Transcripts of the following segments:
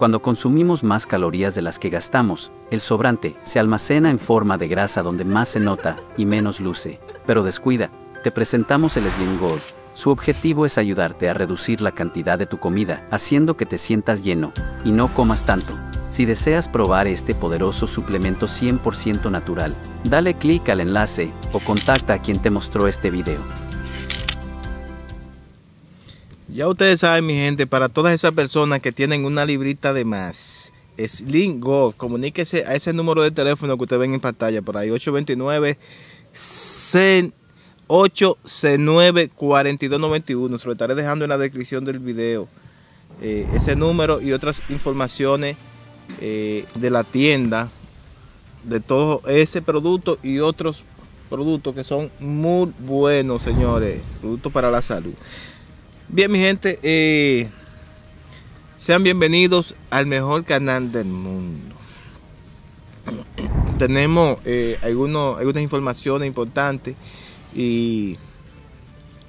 Cuando consumimos más calorías de las que gastamos, el sobrante se almacena en forma de grasa donde más se nota y menos luce. Pero descuida, te presentamos el Slim Gold. Su objetivo es ayudarte a reducir la cantidad de tu comida, haciendo que te sientas lleno y no comas tanto. Si deseas probar este poderoso suplemento 100% natural, dale clic al enlace o contacta a quien te mostró este video. Ya ustedes saben, mi gente, para todas esas personas que tienen una librita de más, Slim Gold, comuníquese a ese número de teléfono que ustedes ven en pantalla por ahí, 829 8C9 4291. Se lo estaré dejando en la descripción del video. Eh, ese número y otras informaciones eh, de la tienda, de todo ese producto y otros productos que son muy buenos, señores. Productos para la salud. Bien, mi gente, eh, sean bienvenidos al mejor canal del mundo. Tenemos eh, algunos, algunas informaciones importantes y,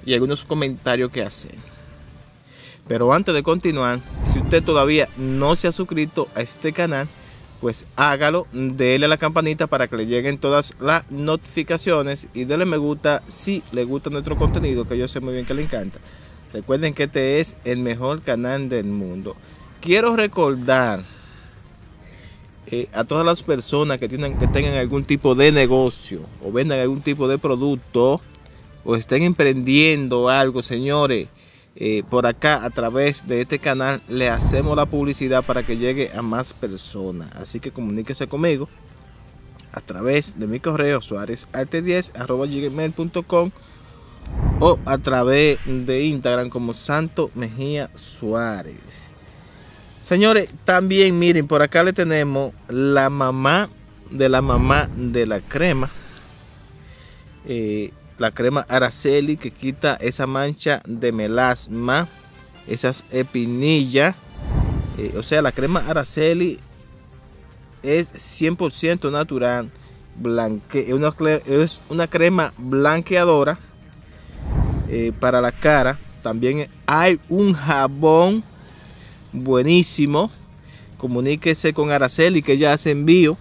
y algunos comentarios que hacer. Pero antes de continuar, si usted todavía no se ha suscrito a este canal, pues hágalo, déle a la campanita para que le lleguen todas las notificaciones y déle me gusta si le gusta nuestro contenido, que yo sé muy bien que le encanta. Recuerden que este es el mejor canal del mundo. Quiero recordar eh, a todas las personas que, tienen, que tengan algún tipo de negocio o vendan algún tipo de producto o estén emprendiendo algo, señores. Eh, por acá a través de este canal le hacemos la publicidad para que llegue a más personas. Así que comuníquese conmigo a través de mi correo suárezart10 o a través de Instagram como Santo Mejía Suárez. Señores, también miren, por acá le tenemos la mamá de la mamá de la crema. Eh, la crema Araceli que quita esa mancha de melasma, esas espinillas. Eh, o sea, la crema Araceli es 100% natural. Blanque, es, una, es una crema blanqueadora eh, para la cara. También hay un jabón buenísimo. Comuníquese con Araceli que ella hace envío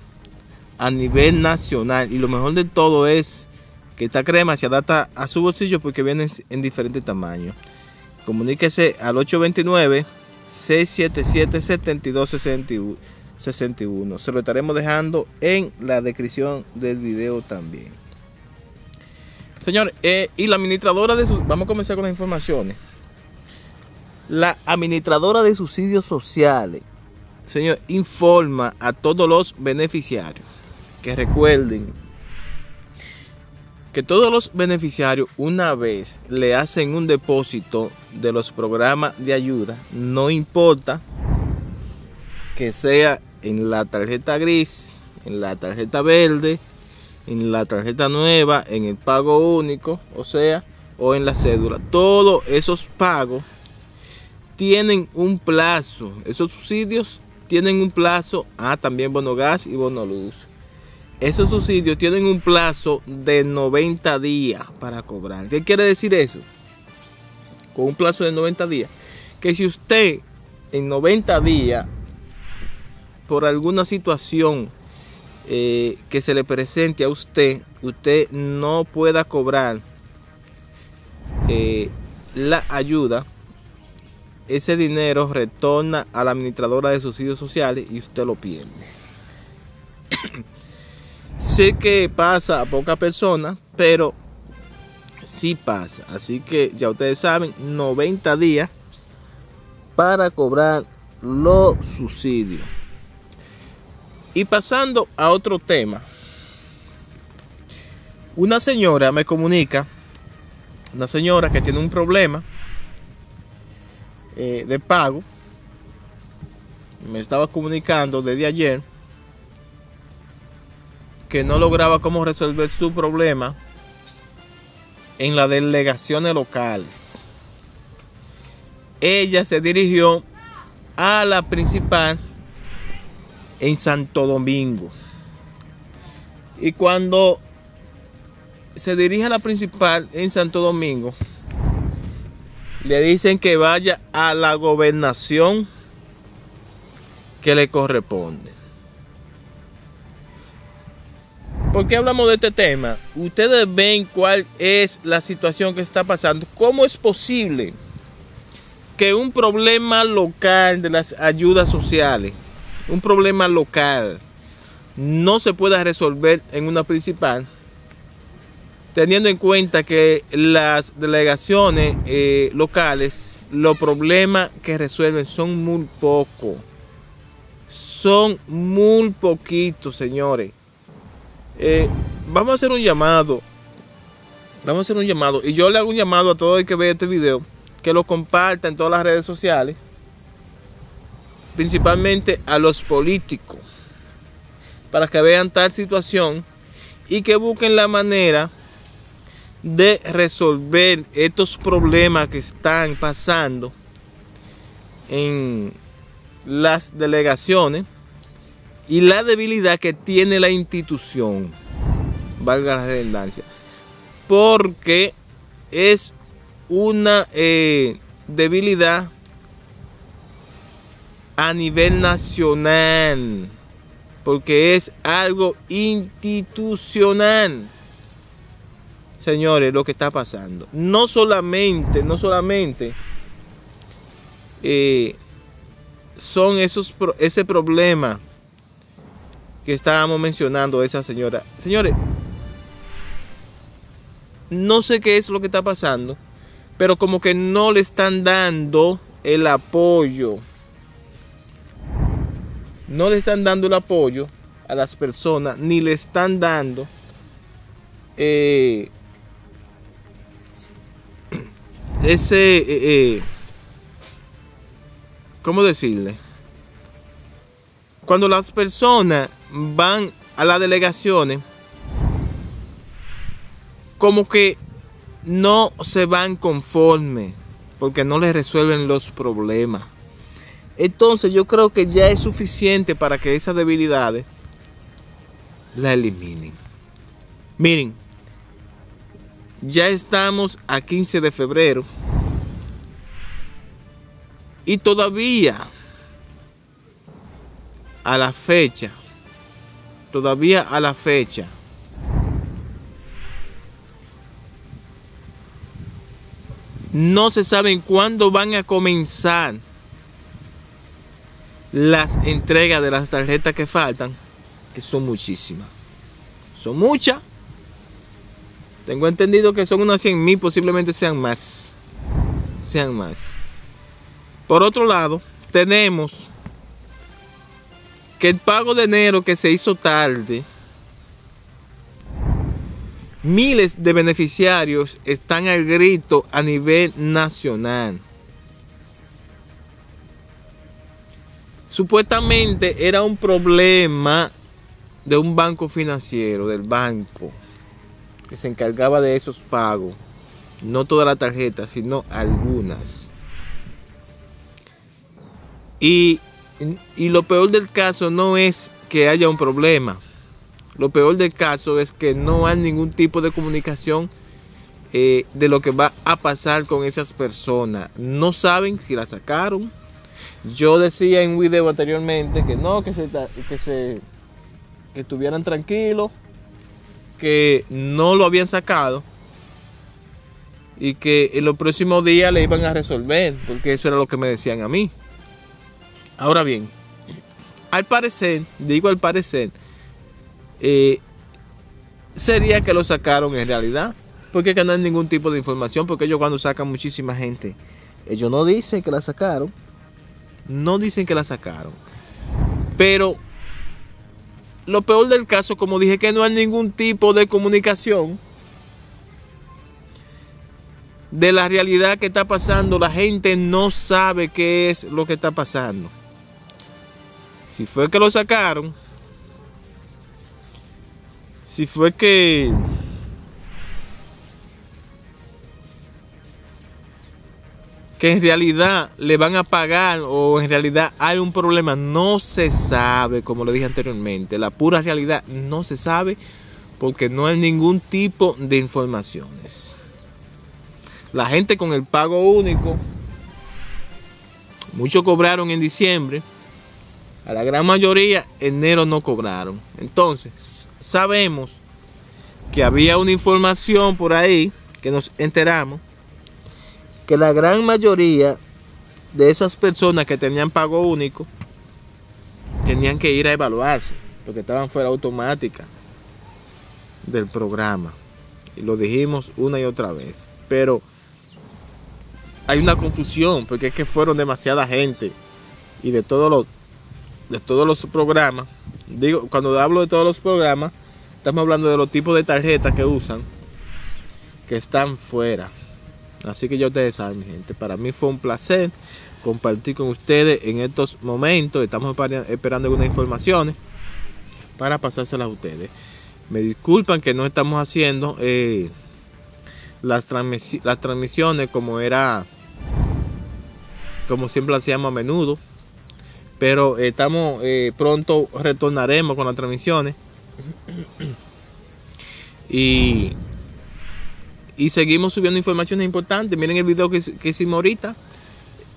a nivel nacional. Y lo mejor de todo es que esta crema se adapta a su bolsillo porque viene en diferentes tamaños. Comuníquese al 829-677-7261. Se lo estaremos dejando en la descripción del video también. Señor, eh, y la administradora de sus... Vamos a comenzar con las informaciones. La administradora de subsidios sociales, señor, informa a todos los beneficiarios que recuerden que todos los beneficiarios una vez le hacen un depósito de los programas de ayuda, no importa que sea en la tarjeta gris, en la tarjeta verde, en la tarjeta nueva, en el pago único, o sea, o en la cédula. Todos esos pagos tienen un plazo. Esos subsidios tienen un plazo. Ah, también bono gas y bono luz. Esos subsidios tienen un plazo de 90 días para cobrar. ¿Qué quiere decir eso? Con un plazo de 90 días. Que si usted en 90 días, por alguna situación, eh, que se le presente a usted, usted no pueda cobrar eh, la ayuda, ese dinero retorna a la administradora de subsidios sociales y usted lo pierde. sé que pasa a pocas personas, pero sí pasa. Así que ya ustedes saben, 90 días para cobrar los subsidios. Y pasando a otro tema, una señora me comunica, una señora que tiene un problema eh, de pago, me estaba comunicando desde ayer que no lograba cómo resolver su problema en las delegaciones locales. Ella se dirigió a la principal en Santo Domingo. Y cuando se dirige a la principal en Santo Domingo, le dicen que vaya a la gobernación que le corresponde. ¿Por qué hablamos de este tema? Ustedes ven cuál es la situación que está pasando. ¿Cómo es posible que un problema local de las ayudas sociales, un problema local, no se pueda resolver en una principal? Teniendo en cuenta que las delegaciones eh, locales, los problemas que resuelven son muy pocos. Son muy poquitos, señores eh, vamos a hacer un llamado. Vamos a hacer un llamado. Y yo le hago un llamado a todo el que ve este video. Que lo comparta en todas las redes sociales. Principalmente a los políticos. Para que vean tal situación. Y que busquen la manera de resolver estos problemas que están pasando en las delegaciones y la debilidad que tiene la institución, valga la redundancia, porque es una eh, debilidad a nivel nacional, porque es algo institucional. Señores, lo que está pasando. No solamente, no solamente eh, son esos, ese problema que estábamos mencionando esa señora. Señores, no sé qué es lo que está pasando, pero como que no le están dando el apoyo. No le están dando el apoyo a las personas, ni le están dando eh, ese, eh, eh, ¿cómo decirle? Cuando las personas van a las delegaciones, como que no se van conforme, porque no les resuelven los problemas. Entonces yo creo que ya es suficiente para que esas debilidades la eliminen. Miren, ya estamos a 15 de febrero y todavía a la fecha todavía a la fecha, no se saben cuándo van a comenzar las entregas de las tarjetas que faltan, que son muchísimas. Son muchas. Tengo entendido que son unas 100 mil, posiblemente sean más. Sean más. Por otro lado, tenemos que el pago de enero que se hizo tarde, miles de beneficiarios están al grito a nivel nacional. Supuestamente era un problema de un banco financiero, del banco, que se encargaba de esos pagos. No todas las tarjetas, sino algunas. Y y lo peor del caso no es que haya un problema. Lo peor del caso es que no hay ningún tipo de comunicación eh, de lo que va a pasar con esas personas. No saben si la sacaron. Yo decía en video anteriormente que no, que se, que se que estuvieran tranquilos, que no lo habían sacado y que en los próximos días le iban a resolver, porque eso era lo que me decían a mí. Ahora bien, al parecer, digo al parecer, eh, sería que lo sacaron en realidad. Porque que no hay ningún tipo de información. Porque ellos cuando sacan muchísima gente, ellos no dicen que la sacaron. No dicen que la sacaron. Pero lo peor del caso, como dije, que no hay ningún tipo de comunicación de la realidad que está pasando. La gente no sabe qué es lo que está pasando. Si fue que lo sacaron, si fue que que en realidad le van a pagar o en realidad hay un problema, no se sabe, como le dije anteriormente. La pura realidad no se sabe porque no hay ningún tipo de informaciones. La gente con el pago único, muchos cobraron en diciembre A la gran mayoría enero no cobraron. Entonces, sabemos que había una información por ahí que nos enteramos que la gran mayoría de esas personas que tenían pago único tenían que ir a evaluarse porque estaban fuera automática del programa. Y lo dijimos una y otra vez. Pero hay una confusión porque es que fueron demasiada gente y de todos los de todos los programas. Digo, cuando hablo de todos los programas, estamos hablando de los tipos de tarjetas que usan que están fuera. Así que ya ustedes saben, mi gente, para mí fue un placer compartir con ustedes en estos momentos. Estamos esperando algunas informaciones para pasárselas a ustedes. Me disculpan que no estamos haciendo eh, las, transmisiones como era, como siempre hacíamos a menudo. Pero estamos eh, pronto retornaremos con las transmisiones. y, y seguimos subiendo informaciones importantes. Miren el video que, que hicimos ahorita.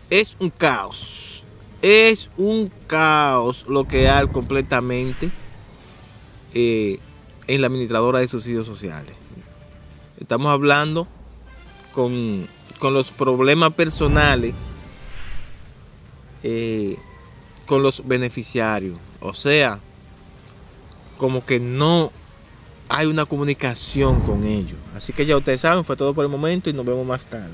Es un caos. Es un caos lo que hay completamente eh, en la administradora de subsidios sociales. Estamos hablando con, con los problemas personales. Eh, con los beneficiarios. O sea, como que no hay una comunicación con ellos. Así que ya ustedes saben, fue todo por el momento y nos vemos más tarde.